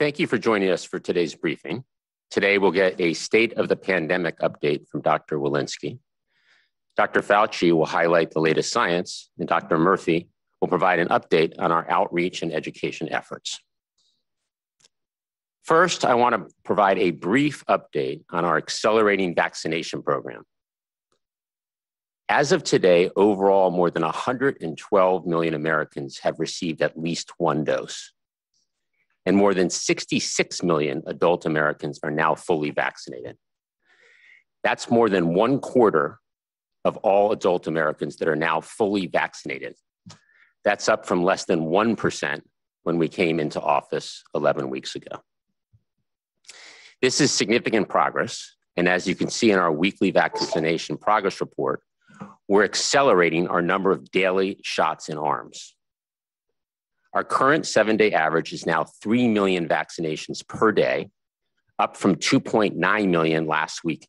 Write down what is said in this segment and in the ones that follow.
Thank you for joining us for today's briefing. Today, we'll get a state of the pandemic update from Dr. Walensky. Dr. Fauci will highlight the latest science, and Dr. Murthy will provide an update on our outreach and education efforts. First, I want to provide a brief update on our accelerating vaccination program. As of today, overall, more than 112 million Americans have received at least one dose, and more than 66 million adult Americans are now fully vaccinated. That's more than one quarter of all adult Americans that are now fully vaccinated. That's up from less than 1% when we came into office 11 weeks ago. This is significant progress, and as you can see in our weekly vaccination progress report, we're accelerating our number of daily shots in arms. Our current seven-day average is now 3 million vaccinations per day, up from 2.9 million last week.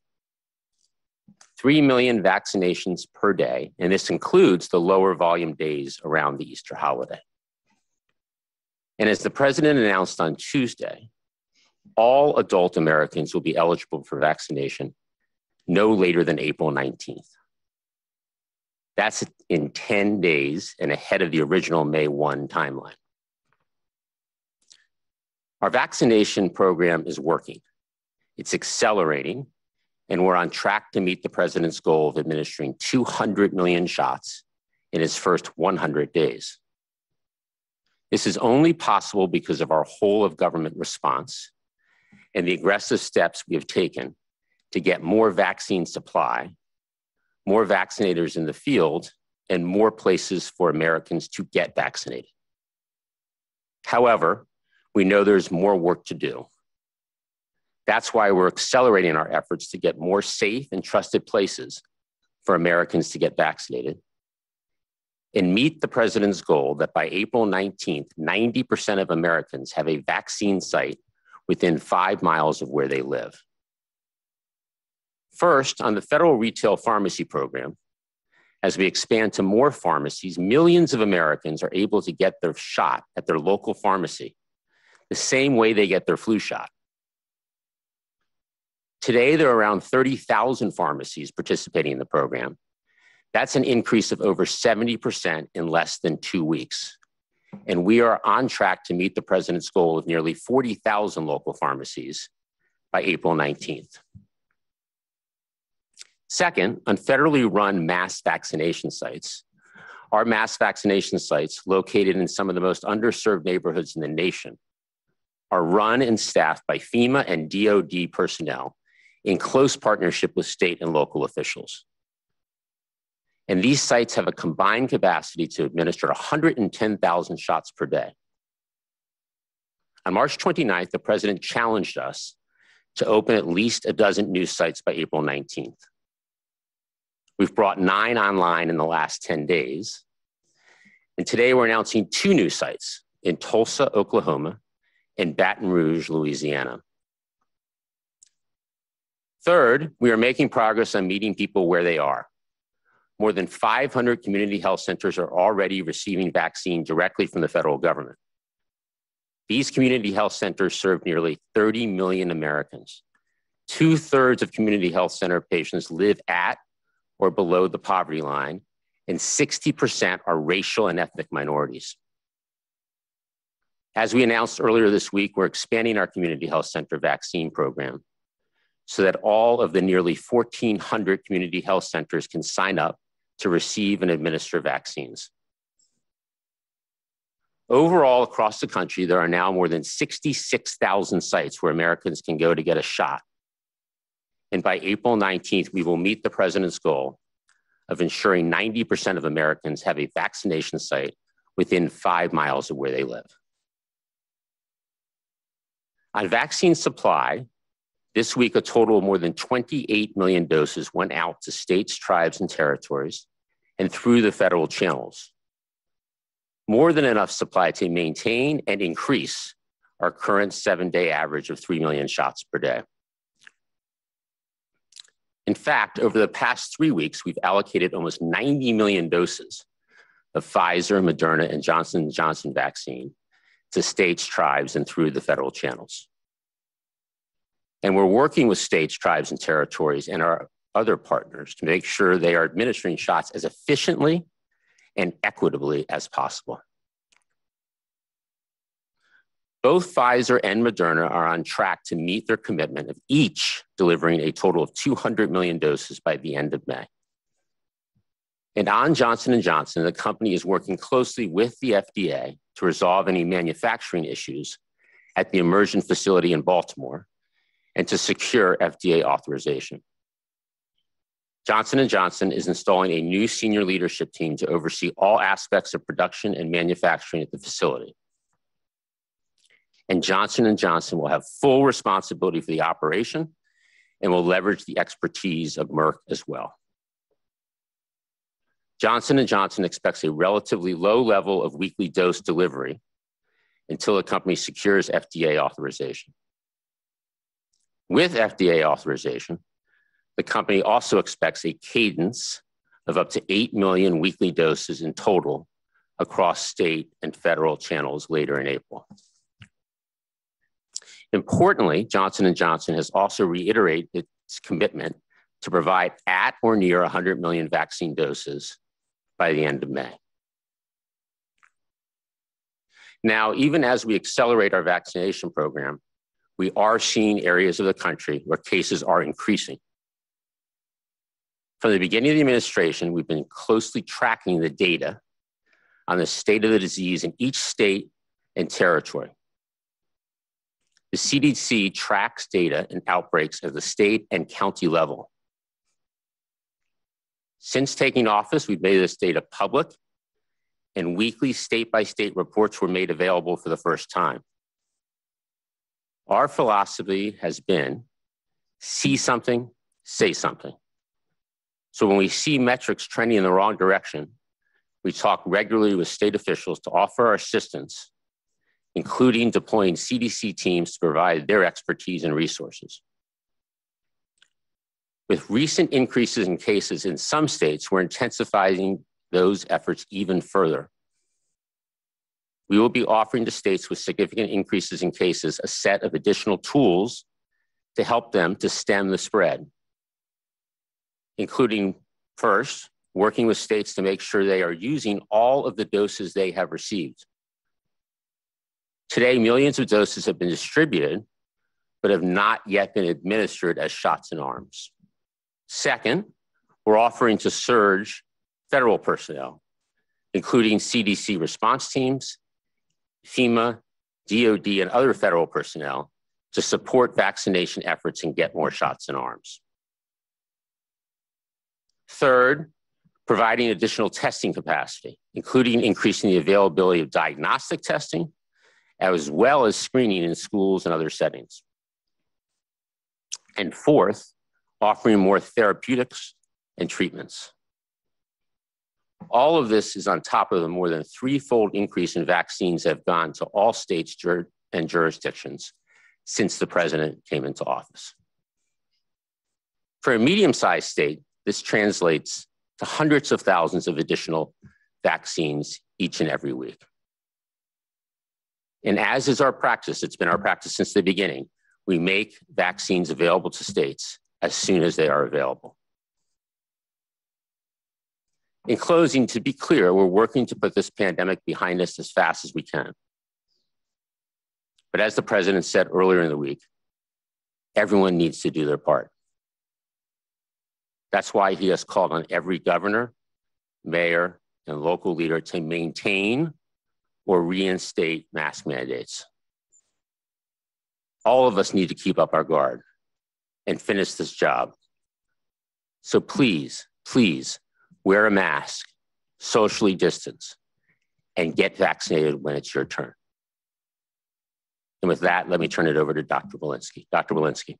3 million vaccinations per day, and this includes the lower volume days around the Easter holiday. And as the president announced on Tuesday, all adult Americans will be eligible for vaccination no later than April 19th. That's in 10 days and ahead of the original May 1 timeline. Our vaccination program is working. It's accelerating, and we're on track to meet the president's goal of administering 200 million shots in his first 100 days. This is only possible because of our whole of government response and the aggressive steps we have taken to get more vaccine supply, more vaccinators in the field, and more places for Americans to get vaccinated. However, we know there's more work to do. That's why we're accelerating our efforts to get more safe and trusted places for Americans to get vaccinated and meet the president's goal that by April 19th, 90% of Americans have a vaccine site within five miles of where they live. First, on the federal retail pharmacy program, as we expand to more pharmacies, millions of Americans are able to get their shot at their local pharmacy the same way they get their flu shot. Today, there are around 30,000 pharmacies participating in the program. That's an increase of over 70% in less than two weeks and we are on track to meet the president's goal of nearly 40,000 local pharmacies by April 19th. Second, on federally run mass vaccination sites, our mass vaccination sites located in some of the most underserved neighborhoods in the nation are run and staffed by FEMA and DoD personnel in close partnership with state and local officials and these sites have a combined capacity to administer 110,000 shots per day. On March 29th, the president challenged us to open at least a dozen new sites by April 19th. We've brought nine online in the last 10 days, and today we're announcing two new sites in Tulsa, Oklahoma, and Baton Rouge, Louisiana. Third, we are making progress on meeting people where they are. More than 500 community health centers are already receiving vaccine directly from the federal government. These community health centers serve nearly 30 million Americans. Two thirds of community health center patients live at or below the poverty line, and 60% are racial and ethnic minorities. As we announced earlier this week, we're expanding our community health center vaccine program so that all of the nearly 1,400 community health centers can sign up to receive and administer vaccines. Overall, across the country, there are now more than 66,000 sites where Americans can go to get a shot. And by April 19th, we will meet the president's goal of ensuring 90% of Americans have a vaccination site within five miles of where they live. On vaccine supply, this week a total of more than 28 million doses went out to states, tribes, and territories and through the federal channels. More than enough supply to maintain and increase our current seven day average of 3 million shots per day. In fact, over the past three weeks, we've allocated almost 90 million doses of Pfizer, Moderna, and Johnson & Johnson vaccine to states, tribes, and through the federal channels. And we're working with states, tribes, and territories and our other partners to make sure they are administering shots as efficiently and equitably as possible. Both Pfizer and Moderna are on track to meet their commitment of each delivering a total of 200 million doses by the end of May. And on Johnson & Johnson, the company is working closely with the FDA to resolve any manufacturing issues at the Emergent facility in Baltimore and to secure FDA authorization. Johnson & Johnson is installing a new senior leadership team to oversee all aspects of production and manufacturing at the facility. And Johnson & Johnson will have full responsibility for the operation and will leverage the expertise of Merck as well. Johnson & Johnson expects a relatively low level of weekly dose delivery until the company secures FDA authorization. With FDA authorization, the company also expects a cadence of up to 8 million weekly doses in total across state and federal channels later in April. Importantly, Johnson & Johnson has also reiterated its commitment to provide at or near 100 million vaccine doses by the end of May. Now, even as we accelerate our vaccination program, we are seeing areas of the country where cases are increasing. From the beginning of the administration, we've been closely tracking the data on the state of the disease in each state and territory. The CDC tracks data and outbreaks at the state and county level. Since taking office, we've made this data public, and weekly state by state reports were made available for the first time. Our philosophy has been see something, say something. So when we see metrics trending in the wrong direction, we talk regularly with state officials to offer our assistance, including deploying CDC teams to provide their expertise and resources. With recent increases in cases in some states, we're intensifying those efforts even further. We will be offering to states with significant increases in cases a set of additional tools to help them to stem the spread including first, working with states to make sure they are using all of the doses they have received. Today, millions of doses have been distributed, but have not yet been administered as shots in arms. Second, we're offering to surge federal personnel, including CDC response teams, FEMA, DoD, and other federal personnel to support vaccination efforts and get more shots in arms. Third, providing additional testing capacity, including increasing the availability of diagnostic testing, as well as screening in schools and other settings. And fourth, offering more therapeutics and treatments. All of this is on top of the more than threefold increase in vaccines that have gone to all states and jurisdictions since the president came into office. For a medium sized state, this translates to hundreds of thousands of additional vaccines each and every week. And as is our practice, it's been our practice since the beginning, we make vaccines available to states as soon as they are available. In closing, to be clear, we're working to put this pandemic behind us as fast as we can. But as the president said earlier in the week, everyone needs to do their part. That's why he has called on every governor, mayor, and local leader to maintain or reinstate mask mandates. All of us need to keep up our guard and finish this job. So please, please wear a mask, socially distance, and get vaccinated when it's your turn. And with that, let me turn it over to Dr. Walensky. Dr. Walensky.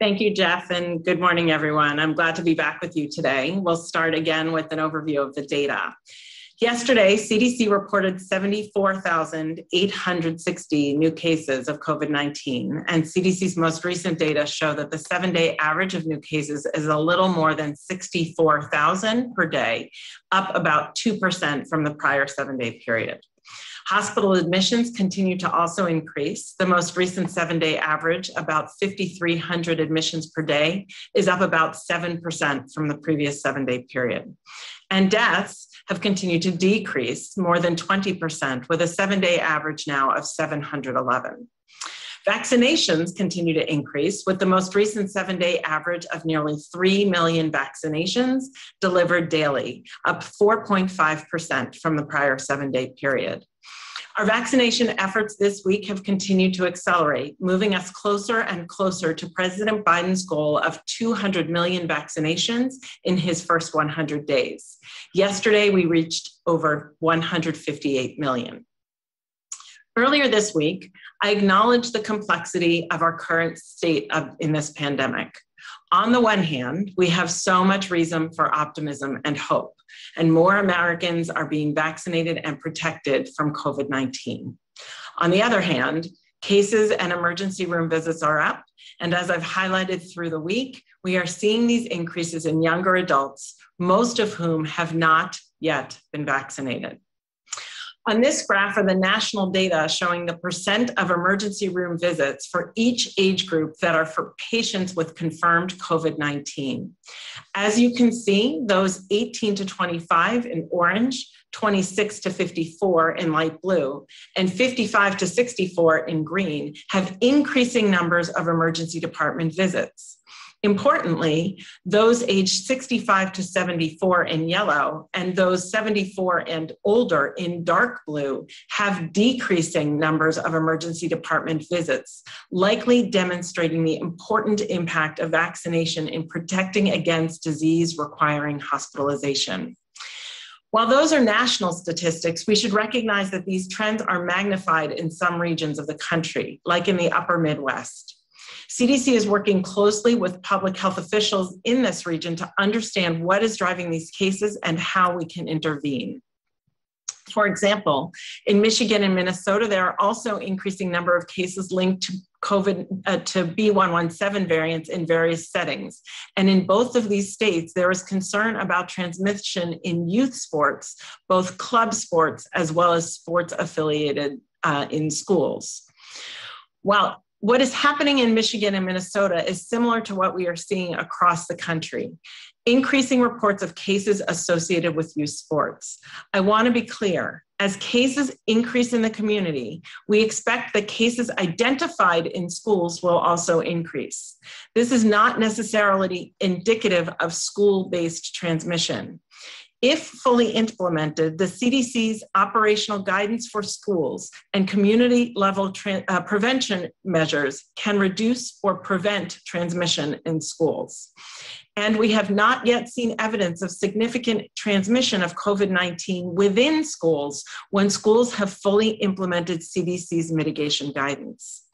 Thank you, Jeff, and good morning, everyone. I'm glad to be back with you today. We'll start again with an overview of the data. Yesterday, CDC reported 74,860 new cases of COVID 19, and CDC's most recent data show that the seven day average of new cases is a little more than 64,000 per day, up about 2% from the prior seven day period. Hospital admissions continue to also increase. The most recent seven day average, about 5,300 admissions per day, is up about 7% from the previous seven day period. And deaths have continued to decrease more than 20%, with a seven day average now of 711. Vaccinations continue to increase, with the most recent seven day average of nearly 3 million vaccinations delivered daily, up 4.5% from the prior seven day period. Our vaccination efforts this week have continued to accelerate, moving us closer and closer to President Biden's goal of 200 million vaccinations in his first 100 days. Yesterday, we reached over 158 million. Earlier this week, I acknowledged the complexity of our current state of, in this pandemic. On the one hand, we have so much reason for optimism and hope and more Americans are being vaccinated and protected from COVID 19. On the other hand, cases and emergency room visits are up. And as I've highlighted through the week, we are seeing these increases in younger adults, most of whom have not yet been vaccinated. On this graph are the national data showing the percent of emergency room visits for each age group that are for patients with confirmed COVID 19. As you can see, those 18 to 25 in orange, 26 to 54 in light blue, and 55 to 64 in green have increasing numbers of emergency department visits. Importantly, those aged 65 to 74 in yellow and those 74 and older in dark blue have decreasing numbers of emergency department visits, likely demonstrating the important impact of vaccination in protecting against disease requiring hospitalization. While those are national statistics, we should recognize that these trends are magnified in some regions of the country, like in the upper Midwest. CDC is working closely with public health officials in this region to understand what is driving these cases and how we can intervene. For example, in Michigan and Minnesota, there are also increasing number of cases linked to COVID uh, to B117 variants in various settings. And in both of these states, there is concern about transmission in youth sports, both club sports as well as sports affiliated uh, in schools. While what is happening in Michigan and Minnesota is similar to what we are seeing across the country. Increasing reports of cases associated with youth sports. I want to be clear as cases increase in the community, we expect that cases identified in schools will also increase. This is not necessarily indicative of school based transmission. If fully implemented, the CDC's operational guidance for schools and community level tra- uh, prevention measures can reduce or prevent transmission in schools. And we have not yet seen evidence of significant transmission of COVID 19 within schools when schools have fully implemented CDC's mitigation guidance.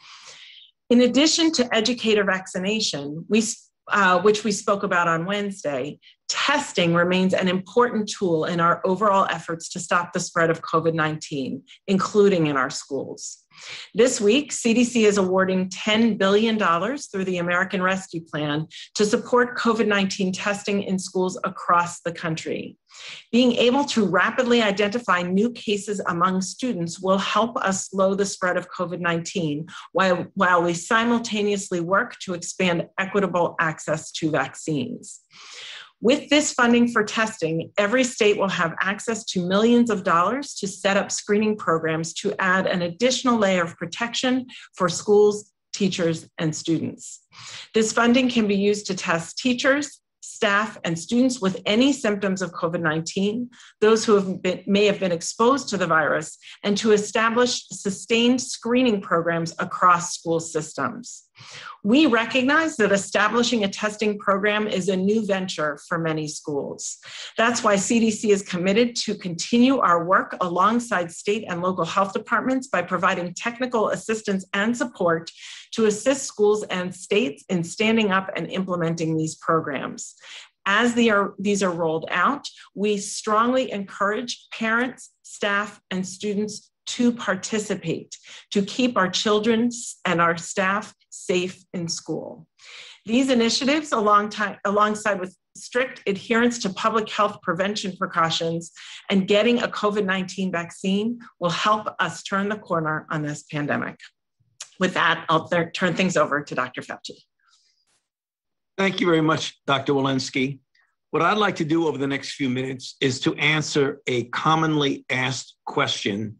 In addition to educator vaccination, we uh, which we spoke about on Wednesday, testing remains an important tool in our overall efforts to stop the spread of COVID 19, including in our schools. This week, CDC is awarding $10 billion through the American Rescue Plan to support COVID 19 testing in schools across the country. Being able to rapidly identify new cases among students will help us slow the spread of COVID 19 while, while we simultaneously work to expand equitable access to vaccines. With this funding for testing, every state will have access to millions of dollars to set up screening programs to add an additional layer of protection for schools, teachers, and students. This funding can be used to test teachers, staff, and students with any symptoms of COVID 19, those who have been, may have been exposed to the virus, and to establish sustained screening programs across school systems. We recognize that establishing a testing program is a new venture for many schools. That's why CDC is committed to continue our work alongside state and local health departments by providing technical assistance and support to assist schools and states in standing up and implementing these programs. As the are, these are rolled out, we strongly encourage parents, staff, and students to participate, to keep our children and our staff safe in school. These initiatives, along time, alongside with strict adherence to public health prevention precautions and getting a COVID 19 vaccine, will help us turn the corner on this pandemic. With that, I'll turn things over to Dr. Fauci. Thank you very much, Dr. Walensky. What I'd like to do over the next few minutes is to answer a commonly asked question,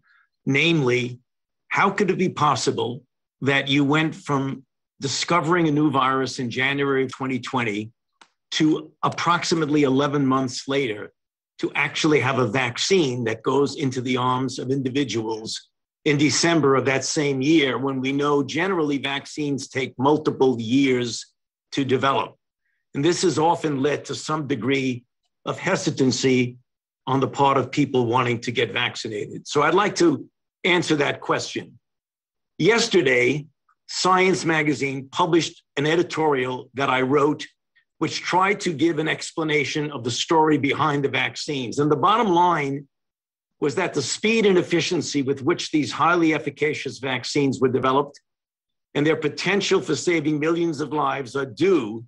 namely, how could it be possible that you went from discovering a new virus in January of 2020 to approximately 11 months later to actually have a vaccine that goes into the arms of individuals in December of that same year, when we know generally vaccines take multiple years to develop. And this has often led to some degree of hesitancy on the part of people wanting to get vaccinated. So I'd like to answer that question. Yesterday, Science Magazine published an editorial that I wrote, which tried to give an explanation of the story behind the vaccines. And the bottom line was that the speed and efficiency with which these highly efficacious vaccines were developed and their potential for saving millions of lives are due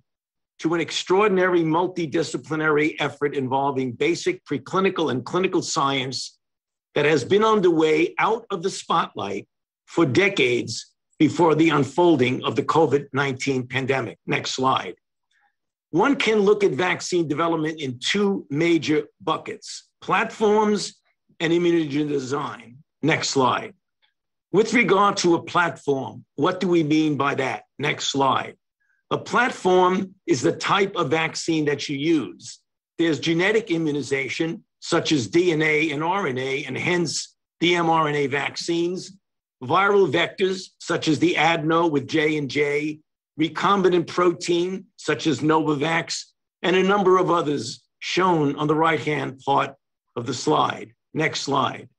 to an extraordinary multidisciplinary effort involving basic preclinical and clinical science that has been underway out of the spotlight for decades before the unfolding of the COVID 19 pandemic. Next slide. One can look at vaccine development in two major buckets platforms and immunogen design. Next slide. With regard to a platform, what do we mean by that? Next slide. A platform is the type of vaccine that you use. There's genetic immunization, such as DNA and RNA, and hence the mRNA vaccines, viral vectors, such as the adeno with J&J, recombinant protein, such as Novavax, and a number of others shown on the right-hand part of the slide. Next slide.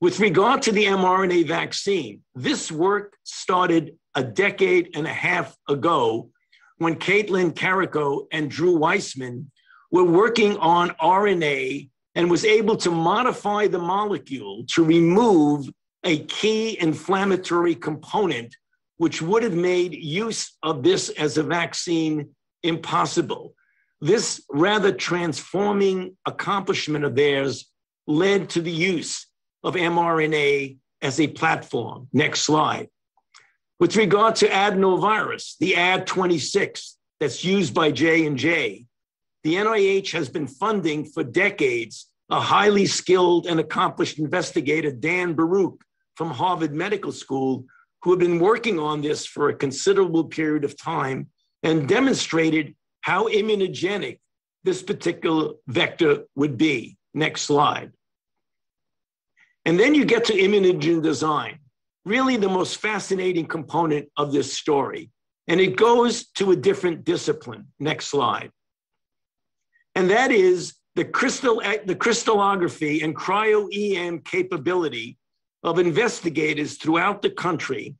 With regard to the mRNA vaccine, this work started a decade and a half ago when Katalin Karikó and Drew Weissman were working on RNA and was able to modify the molecule to remove a key inflammatory component, which would have made use of this as a vaccine impossible. This rather transforming accomplishment of theirs led to the use of mRNA as a platform. Next slide. With regard to adenovirus, the Ad26 that's used by J&J, the NIH has been funding for decades a highly skilled and accomplished investigator, Dan Barouch from Harvard Medical School, who had been working on this for a considerable period of time and demonstrated how immunogenic this particular vector would be. Next slide. And then you get to immunogen design, really the most fascinating component of this story. And it goes to a different discipline. Next slide. And that is the, crystal, the crystallography and cryo-EM capability of investigators throughout the country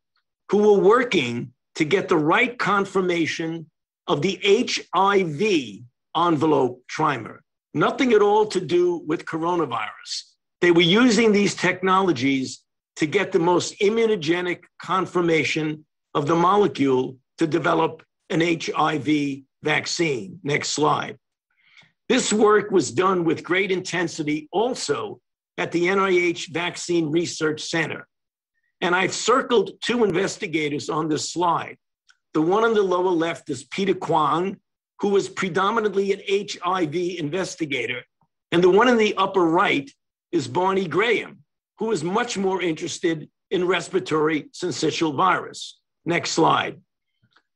who were working to get the right conformation of the HIV envelope trimer. Nothing at all to do with coronavirus. They were using these technologies to get the most immunogenic conformation of the molecule to develop an HIV vaccine. Next slide. This work was done with great intensity also at the NIH Vaccine Research Center. And I've circled two investigators on this slide. The one on the lower left is Peter Kwong, who was predominantly an HIV investigator. And the one in the upper right is Barney Graham, who is much more interested in respiratory syncytial virus. Next slide.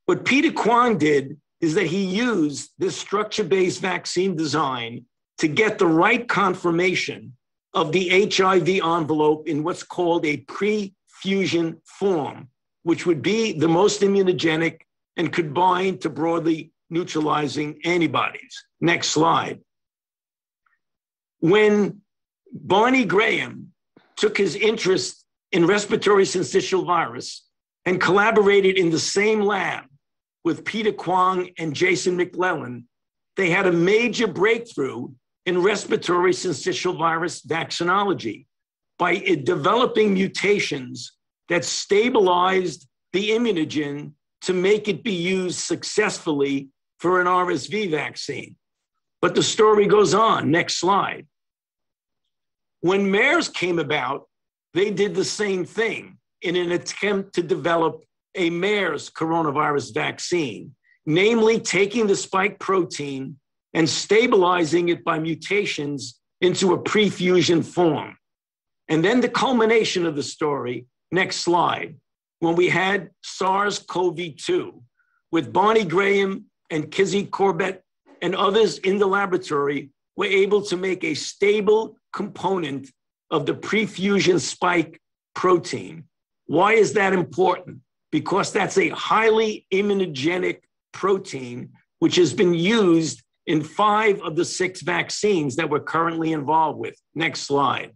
What Peter Kwong did is that he used this structure based vaccine design to get the right conformation of the HIV envelope in what's called a pre fusion form, which would be the most immunogenic and could bind to broadly neutralizing antibodies. Next slide. When Barney Graham took his interest in respiratory syncytial virus and collaborated in the same lab with Peter Kwong and Jason McLellan. They had a major breakthrough in respiratory syncytial virus vaccinology. by developing mutations that stabilized the immunogen to make it be used successfully for an RSV vaccine. But the story goes on. Next slide. When MERS came about, they did the same thing in an attempt to develop a MERS coronavirus vaccine, namely taking the spike protein and stabilizing it by mutations into a prefusion form. And then the culmination of the story, next slide, when we had SARS CoV 2 with Barney Graham and Kizzy Corbett and others in the laboratory were able to make a stable component of the prefusion spike protein. Why is that important? Because that's a highly immunogenic protein, which has been used in five of the six vaccines that we're currently involved with. Next slide.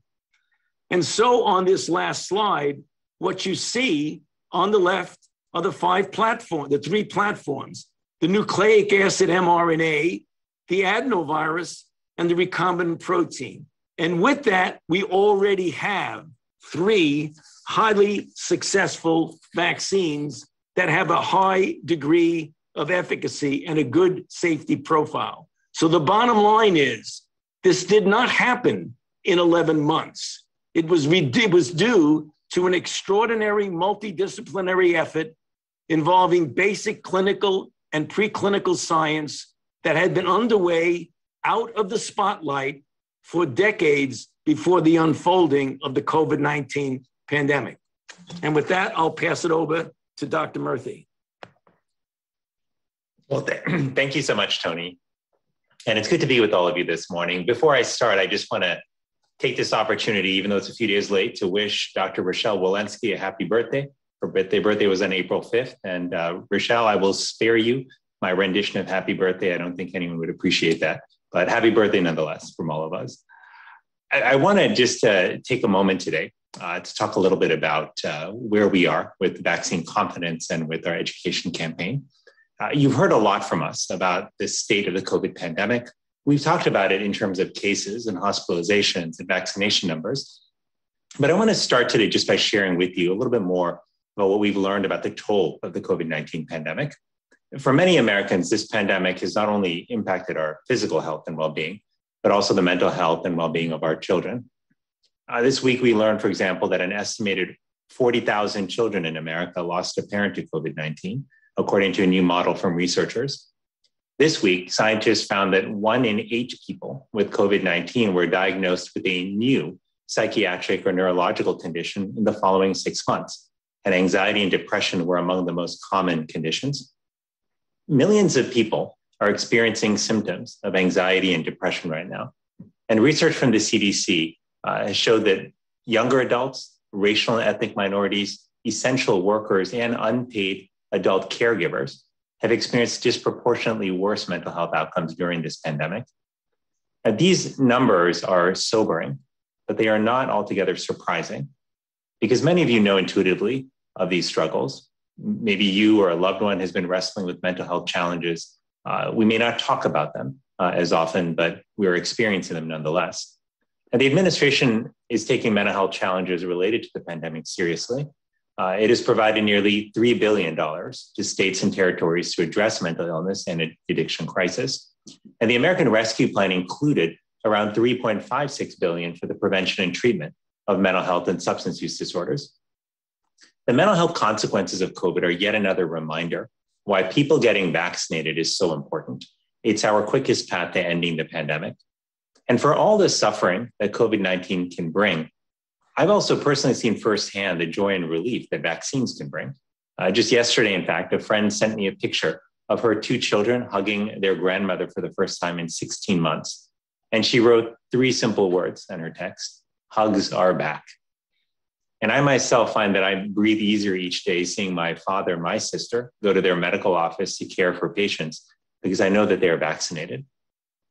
And so on this last slide, what you see on the left are the five platforms, the three platforms the nucleic acid mRNA, the adenovirus, and the recombinant protein. And with that, we already have three highly successful vaccines that have a high degree of efficacy and a good safety profile. So the bottom line is this did not happen in 11 months. It was, it was due to an extraordinary multidisciplinary effort involving basic clinical and preclinical science that had been underway out of the spotlight for decades before the unfolding of the COVID 19 pandemic. And with that, I'll pass it over to Dr. Murthy. Well, th- thank you so much, Tony. And it's good to be with all of you this morning. Before I start, I just want to take this opportunity, even though it's a few days late, to wish Dr. Rochelle Walensky a happy birthday. Her birthday birthday was on April 5th. And uh, Rochelle, I will spare you my rendition of happy birthday. I don't think anyone would appreciate that, but happy birthday nonetheless from all of us. I, I want to just uh, take a moment today uh, to talk a little bit about uh, where we are with vaccine confidence and with our education campaign. Uh, you've heard a lot from us about the state of the COVID pandemic. We've talked about it in terms of cases and hospitalizations and vaccination numbers. But I want to start today just by sharing with you a little bit more about what we've learned about the toll of the COVID 19 pandemic. For many Americans, this pandemic has not only impacted our physical health and well being, but also the mental health and well being of our children. Uh, this week, we learned, for example, that an estimated 40,000 children in America lost a parent to COVID 19, according to a new model from researchers. This week, scientists found that one in eight people with COVID 19 were diagnosed with a new psychiatric or neurological condition in the following six months and anxiety and depression were among the most common conditions. Millions of people are experiencing symptoms of anxiety and depression right now. And research from the CDC uh, has showed that younger adults, racial and ethnic minorities, essential workers, and unpaid adult caregivers have experienced disproportionately worse mental health outcomes during this pandemic. Now, these numbers are sobering, but they are not altogether surprising because many of you know intuitively of these struggles. Maybe you or a loved one has been wrestling with mental health challenges. Uh, we may not talk about them uh, as often, but we're experiencing them nonetheless. And the administration is taking mental health challenges related to the pandemic seriously. Uh, it has provided nearly $3 billion to states and territories to address mental illness and addiction crisis. And the American Rescue Plan included around 3.56 billion for the prevention and treatment of mental health and substance use disorders. The mental health consequences of COVID are yet another reminder why people getting vaccinated is so important. It's our quickest path to ending the pandemic. And for all the suffering that COVID 19 can bring, I've also personally seen firsthand the joy and relief that vaccines can bring. Uh, just yesterday, in fact, a friend sent me a picture of her two children hugging their grandmother for the first time in 16 months. And she wrote three simple words in her text hugs are back. And I myself find that I breathe easier each day seeing my father my sister go to their medical office to care for patients because I know that they are vaccinated.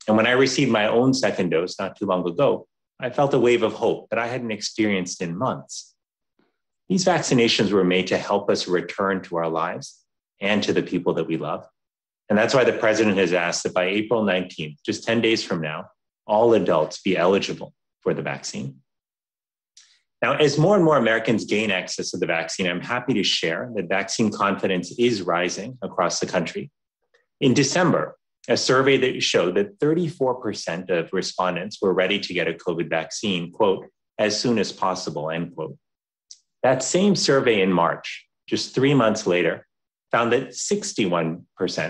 And when I received my own second dose not too long ago, I felt a wave of hope that I hadn't experienced in months. These vaccinations were made to help us return to our lives and to the people that we love. And that's why the president has asked that by April 19th, just 10 days from now, all adults be eligible for the vaccine. Now, as more and more Americans gain access to the vaccine, I'm happy to share that vaccine confidence is rising across the country. In December, a survey that showed that 34% of respondents were ready to get a COVID vaccine, quote, as soon as possible, end quote. That same survey in March, just three months later, found that 61%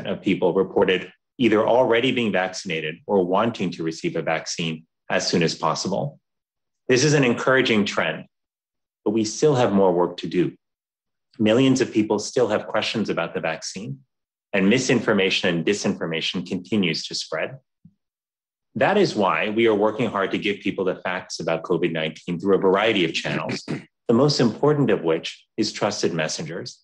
of people reported either already being vaccinated or wanting to receive a vaccine as soon as possible. This is an encouraging trend, but we still have more work to do. Millions of people still have questions about the vaccine, and misinformation and disinformation continues to spread. That is why we are working hard to give people the facts about COVID 19 through a variety of channels, the most important of which is trusted messengers.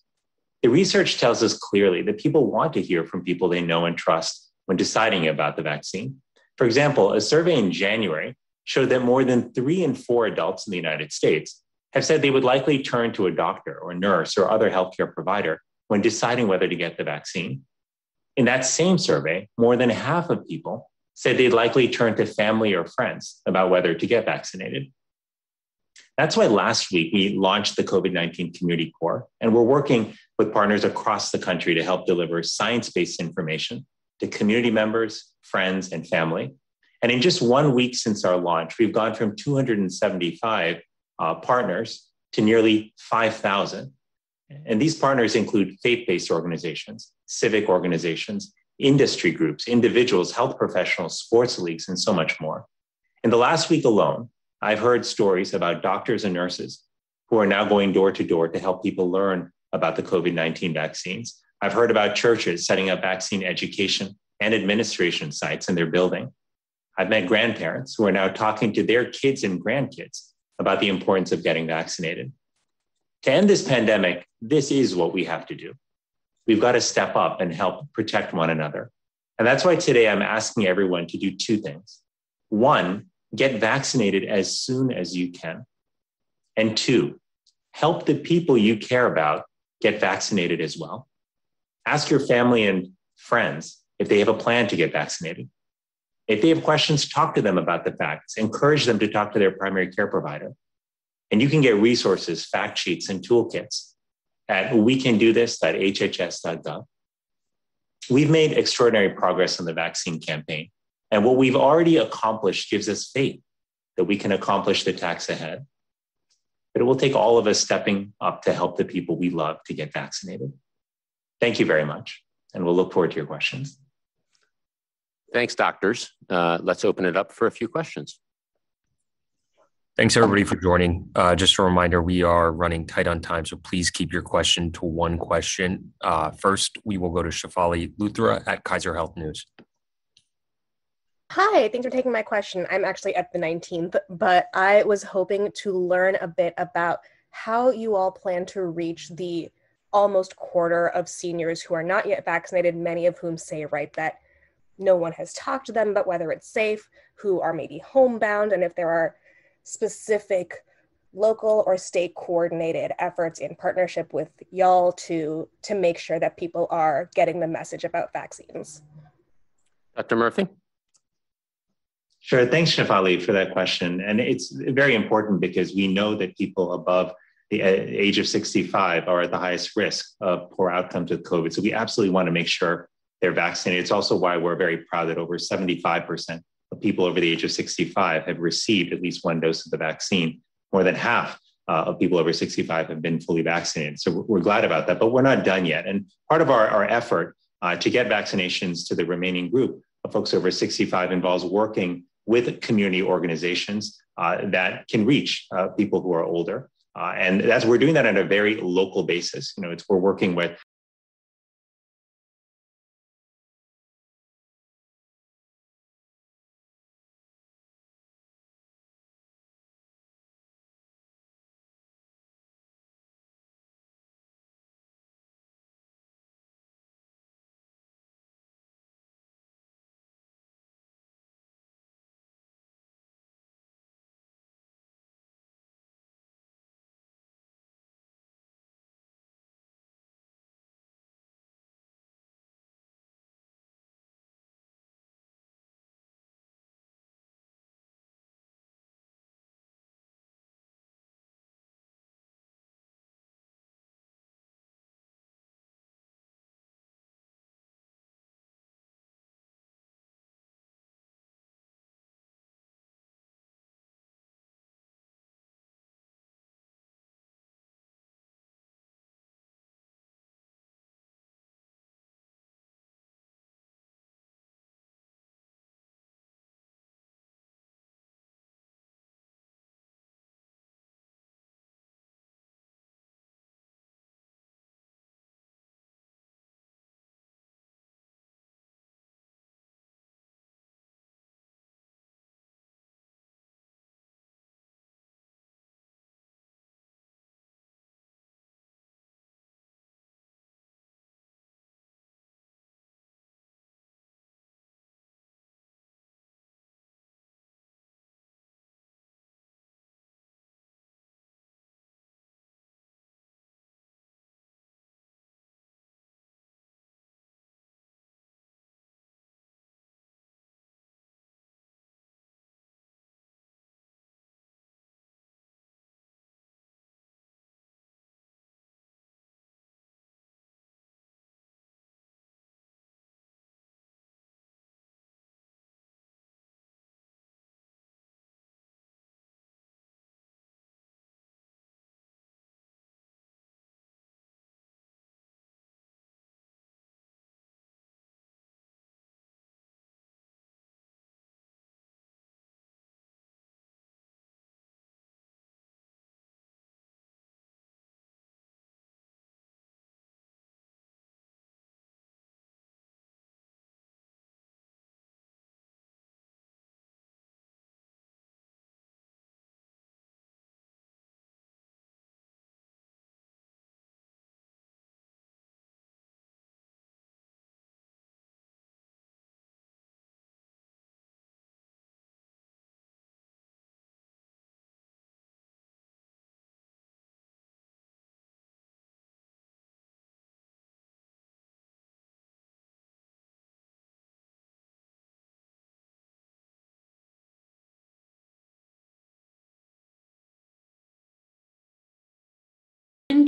The research tells us clearly that people want to hear from people they know and trust when deciding about the vaccine. For example, a survey in January showed that more than three in four adults in the United States have said they would likely turn to a doctor or nurse or other healthcare provider when deciding whether to get the vaccine. In that same survey, more than half of people said they'd likely turn to family or friends about whether to get vaccinated. That's why last week we launched the COVID 19 Community Corps, and we're working with partners across the country to help deliver science based information to community members, friends, and family. And in just one week since our launch, we've gone from 275 uh, partners to nearly 5,000. And these partners include faith based organizations, civic organizations, industry groups, individuals, health professionals, sports leagues, and so much more. In the last week alone, I've heard stories about doctors and nurses who are now going door to door to help people learn about the COVID 19 vaccines. I've heard about churches setting up vaccine education and administration sites in their building. I've met grandparents who are now talking to their kids and grandkids about the importance of getting vaccinated. To end this pandemic, this is what we have to do. We've got to step up and help protect one another. And that's why today I'm asking everyone to do two things. One, get vaccinated as soon as you can. And two, help the people you care about get vaccinated as well. Ask your family and friends if they have a plan to get vaccinated. If they have questions, talk to them about the facts. Encourage them to talk to their primary care provider. And you can get resources, fact sheets, and toolkits at wecandothis.hhs.gov. We've made extraordinary progress on the vaccine campaign. And what we've already accomplished gives us faith that we can accomplish the task ahead. But it will take all of us stepping up to help the people we love to get vaccinated. Thank you very much. And we'll look forward to your questions. Thanks, doctors. Uh, let's open it up for a few questions. Thanks everybody for joining. Uh, just a reminder, we are running tight on time, so please keep your question to one question. Uh, first, we will go to Shefali Luthra at Kaiser Health News. Hi, thanks for taking my question. I'm actually at the 19th, but I was hoping to learn a bit about how you all plan to reach the almost quarter of seniors who are not yet vaccinated, many of whom say, right, that no one has talked to them about whether it's safe, who are maybe homebound, and if there are specific local or state coordinated efforts in partnership with y'all to to make sure that people are getting the message about vaccines. Dr. Murthy? Sure. Thanks, Shefali, for that question. And it's very important because we know that people above the uh, age of 65 are at the highest risk of poor outcomes with COVID. So we absolutely want to make sure they're vaccinated. It's also why we're very proud that over 75% of people over the age of 65 have received at least one dose of the vaccine. More than half uh, of people over 65 have been fully vaccinated. So we're glad about that, but we're not done yet. And part of our, our effort uh, to get vaccinations to the remaining group of folks over 65 involves working with community organizations uh, that can reach uh, people who are older. Uh, and that's we're doing that on a very local basis. You know, it's we're working with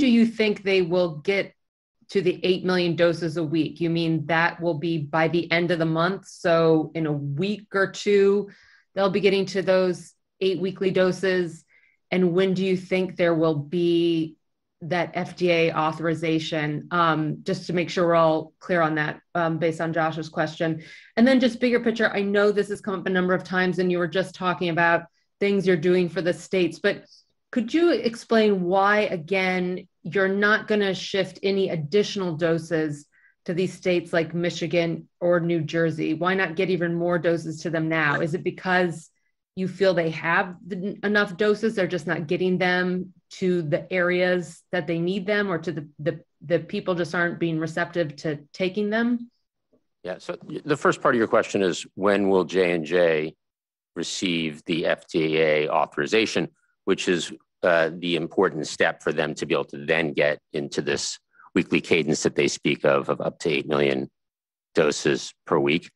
do you think they will get to the 8 million doses a week? You mean that will be by the end of the month? So in a week or two, they'll be getting to those eight weekly doses. And when do you think there will be that FDA authorization? Um, just to make sure we're all clear on that um, based on Josh's question. And then just bigger picture, I know this has come up a number of times and you were just talking about things you're doing for the states, but could you explain why, again, you're not going to shift any additional doses to these states like Michigan or New Jersey? Why not get even more doses to them now? Is it because you feel they have the, enough doses, they're just not getting them to the areas that they need them, or to the, the the people just aren't being receptive to taking them? Yeah. So the first part of your question is when will J and J receive the FDA authorization, which is uh, the important step for them to be able to then get into this weekly cadence that they speak of of up to 8 million doses per week.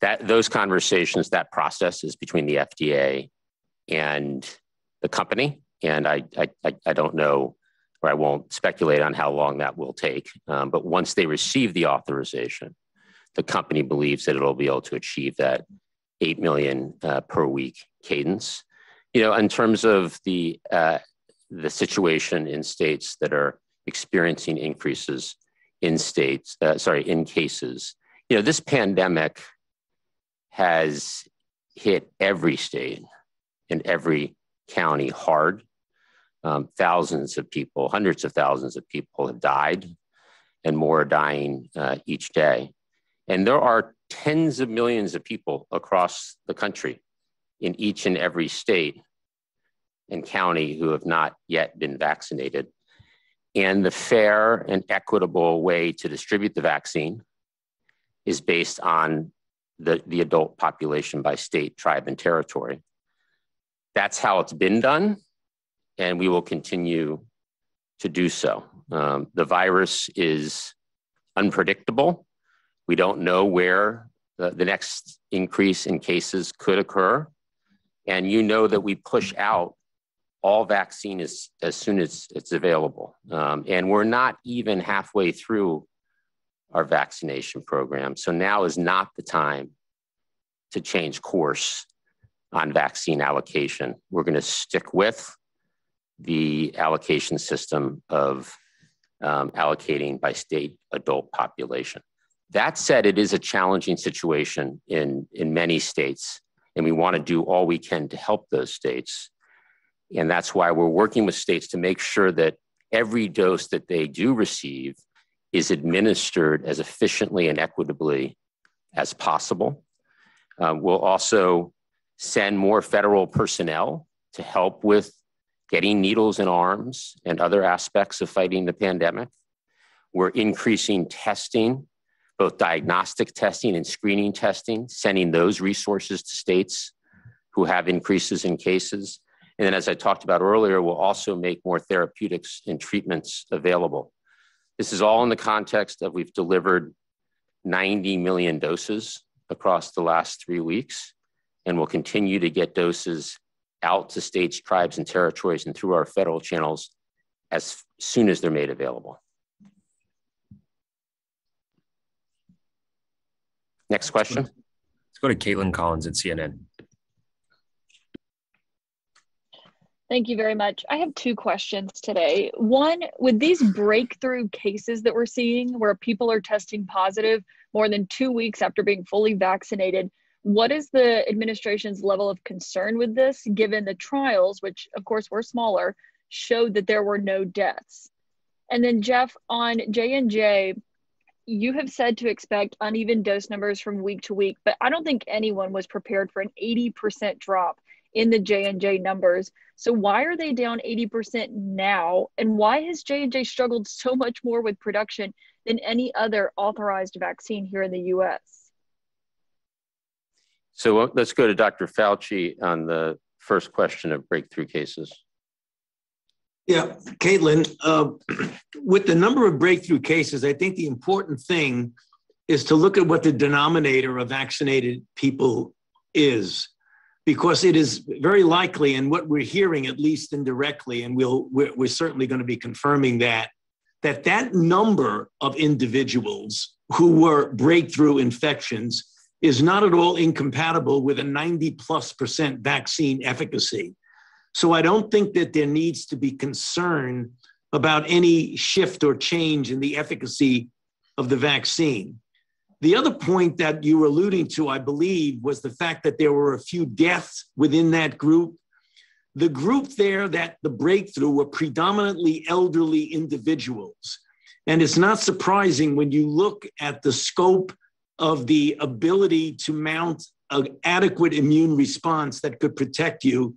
That those conversations that process is between the fda and the company. And i i, I don't know or i won't speculate on how long that will take. Um, but once they receive the authorization the company believes that it'll be able to achieve that 8 million uh, per week cadence you know in terms of the uh, the situation in states that are experiencing increases in states, uh, sorry, in cases. You know, this pandemic has hit every state and every county hard. Um, thousands of people, hundreds of thousands of people have died, and more are dying uh, each day. And there are tens of millions of people across the country in each and every state and county who have not yet been vaccinated and the fair and equitable way to distribute the vaccine is based on the, the adult population by state, tribe, and territory. That's how it's been done, and we will continue to do so. Um, the virus is unpredictable. We don't know where the, the next increase in cases could occur. And you know that we push out all vaccine as, as soon as it's available. Um, and we're not even halfway through our vaccination program. So now is not the time to change course on vaccine allocation. We're going to stick with the allocation system of um, allocating by state adult population. That said, it is a challenging situation in, in many states, and we want to do all we can to help those states. And that's why we're working with states to make sure that every dose that they do receive is administered as efficiently and equitably as possible. Um, we'll also send more federal personnel to help with getting needles in arms and other aspects of fighting the pandemic. We're increasing testing, both diagnostic testing and screening testing, sending those resources to states who have increases in cases. And then, as I talked about earlier, we'll also make more therapeutics and treatments available. This is all in the context of we've delivered 90 million doses across the last three weeks, and we'll continue to get doses out to states, tribes, and territories and through our federal channels as soon as they're made available. Next question. Let's go to Kaitlan Collins at CNN. Thank you very much. I have two questions today. One, with these breakthrough cases that we're seeing where people are testing positive more than two weeks after being fully vaccinated, what is the administration's level of concern with this, given the trials, which of course were smaller, showed that there were no deaths? And then Jeff, on J&J, you have said to expect uneven dose numbers from week to week, but I don't think anyone was prepared for an 80% drop in the J&J numbers. So why are they down 80% now and why has J&J struggled so much more with production than any other authorized vaccine here in the US? So uh, let's go to Dr. Fauci on the first question of breakthrough cases. Yeah, Kaitlan, uh, with the number of breakthrough cases, I think the important thing is to look at what the denominator of vaccinated people is. because it is very likely, and what we're hearing, at least indirectly, and we'll, we're, we're certainly going to be confirming that, that that number of individuals who were breakthrough infections is not at all incompatible with a 90 plus percent vaccine efficacy. So I don't think that there needs to be concern about any shift or change in the efficacy of the vaccine. The other point that you were alluding to, I believe, was the fact that there were a few deaths within that group. The group there that the breakthrough were predominantly elderly individuals. And it's not surprising when you look at the scope of the ability to mount an adequate immune response that could protect you.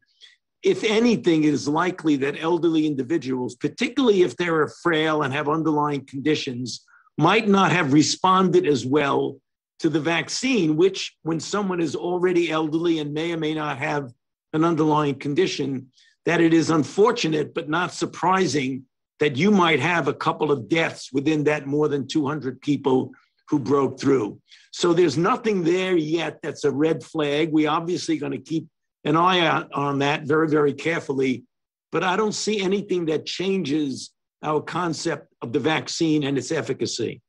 If anything, it is likely that elderly individuals, particularly if they're frail and have underlying conditions, might not have responded as well to the vaccine, which, when someone is already elderly and may or may not have an underlying condition, that it is unfortunate but not surprising that you might have a couple of deaths within that more than 200 people who broke through. So there's nothing there yet that's a red flag. We obviously going to keep an eye out on that very, very carefully. But I don't see anything that changes our concept of the vaccine and its efficacy.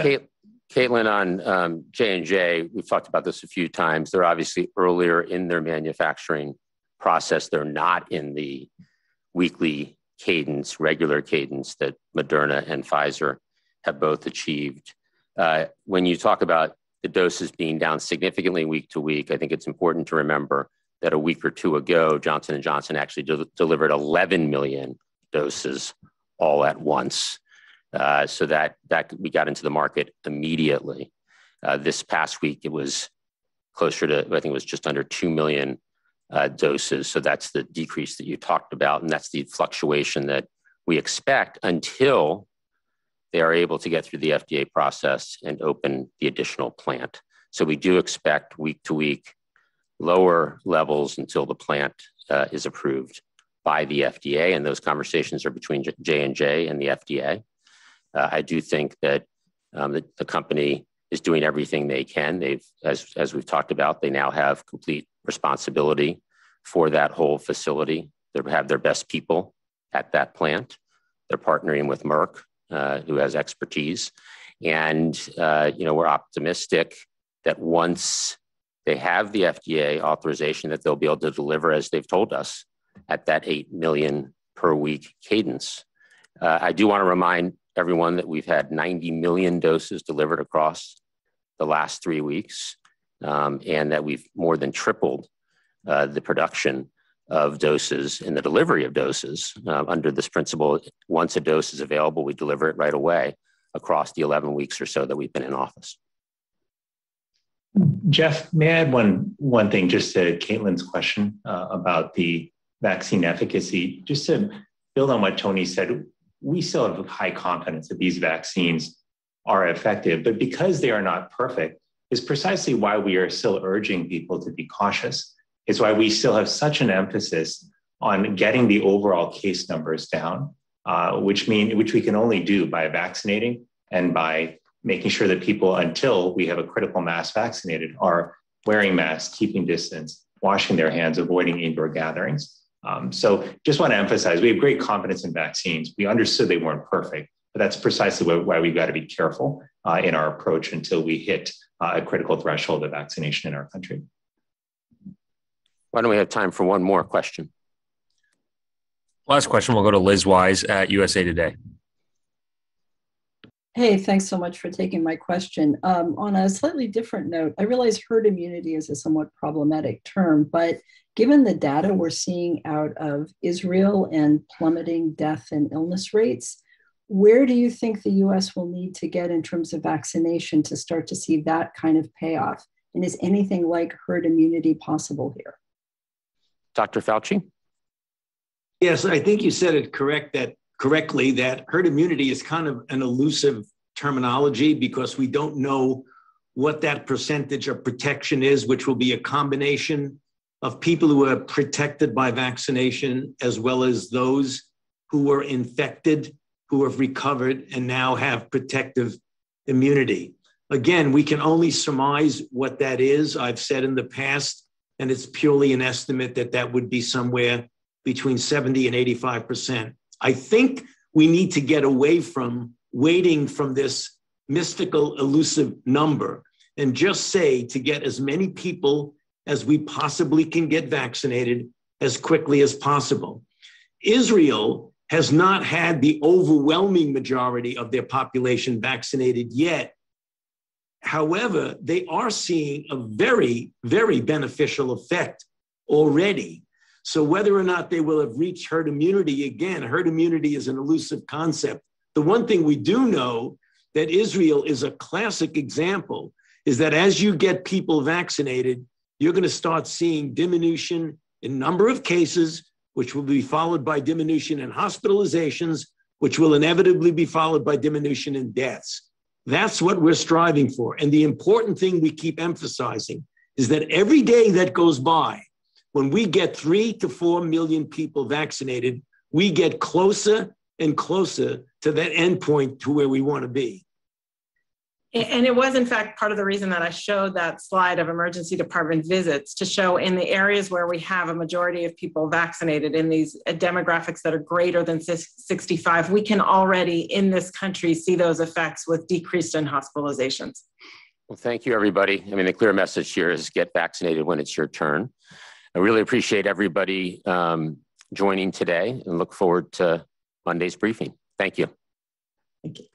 Kate, Kaitlan, on um, J and J, we've talked about this a few times. They're obviously earlier in their manufacturing process. They're not in the weekly cadence, regular cadence that Moderna and Pfizer have both achieved. Uh, when you talk about the doses being down significantly week to week, I think it's important to remember that a week or two ago, Johnson & Johnson actually de- delivered 11 million doses all at once. Uh, so that, that we got into the market immediately. Uh, this past week, it was closer to, I think it was just under 2 million uh, doses. So that's the decrease that you talked about. And that's the fluctuation that we expect until they are able to get through the FDA process and open the additional plant. So we do expect week to week lower levels until the plant uh, is approved by the FDA, and those conversations are between J and J and the FDA. Uh, I do think that um, the, the, company is doing everything they can. They've, as as we've talked about, they now have complete responsibility for that whole facility. They have their best people at that plant. They're partnering with Merck, who has expertise, and uh, you know we're optimistic that once they have the FDA authorization that they'll be able to deliver as they've told us at that 8 million per week cadence. Uh, I do want to remind everyone that we've had 90 million doses delivered across the last three weeks, um, and that we've more than tripled uh, the production of doses and the delivery of doses uh, under this principle. Once a dose is available, we deliver it right away across the 11 weeks or so that we've been in office. Jeff, may I add one one thing just to Kaitlan's question uh, about the vaccine efficacy? Just to build on what Tony said, we still have high confidence that these vaccines are effective, but because they are not perfect, is precisely why we are still urging people to be cautious. It's why we still have such an emphasis on getting the overall case numbers down, uh, which mean which we can only do by vaccinating and by making sure that people, until we have a critical mass vaccinated, are wearing masks, keeping distance, washing their hands, avoiding indoor gatherings. Um, so just want to emphasize, we have great confidence in vaccines. We understood they weren't perfect, but that's precisely why we've got to be careful uh, in our approach until we hit uh, a critical threshold of vaccination in our country. Why don't we have time for one more question? Last question, we'll go to Liz Weise at USA Today. Hey, thanks so much for taking my question. Um, on a slightly different note, I realize herd immunity is a somewhat problematic term, but given the data we're seeing out of Israel and plummeting death and illness rates, where do you think the US will need to get in terms of vaccination to start to see that kind of payoff? And is anything like herd immunity possible here? Dr. Fauci? Yes, I think you said it correct that correctly that herd immunity is kind of an elusive terminology because we don't know what that percentage of protection is, which will be a combination of people who are protected by vaccination as well as those who were infected, who have recovered and now have protective immunity. Again, we can only surmise what that is. I've said in the past, and it's purely an estimate that that would be somewhere between 70 and 85%. I think we need to get away from waiting from this mystical, elusive number and just say to get as many people as we possibly can get vaccinated as quickly as possible. Israel has not had the overwhelming majority of their population vaccinated yet. However, they are seeing a very, very beneficial effect already. So, whether or not they will have reached herd immunity, again, herd immunity is an elusive concept. The one thing we do know that Israel is a classic example is that as you get people vaccinated, you're going to start seeing diminution in number of cases, which will be followed by diminution in hospitalizations, which will inevitably be followed by diminution in deaths. That's what we're striving for. And the important thing we keep emphasizing is that every day that goes by, when we get three to four million people vaccinated, we get closer and closer to that endpoint to where we want to be. And it was, in fact, part of the reason that I showed that slide of emergency department visits to show in the areas where we have a majority of people vaccinated in these demographics that are greater than 65, we can already in this country see those effects with decreased in hospitalizations. Well, thank you, everybody. I mean, the clear message here is get vaccinated when it's your turn. I really appreciate everybody um, joining today and look forward to Monday's briefing. Thank you. Thank you.